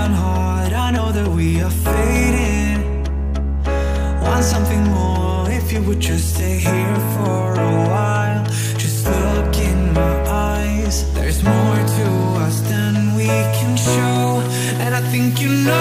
down hard, I know that we are fading. Want something more, if you would just stay here for a while. Just look in my eyes, there's more to us than we can show. And I think you know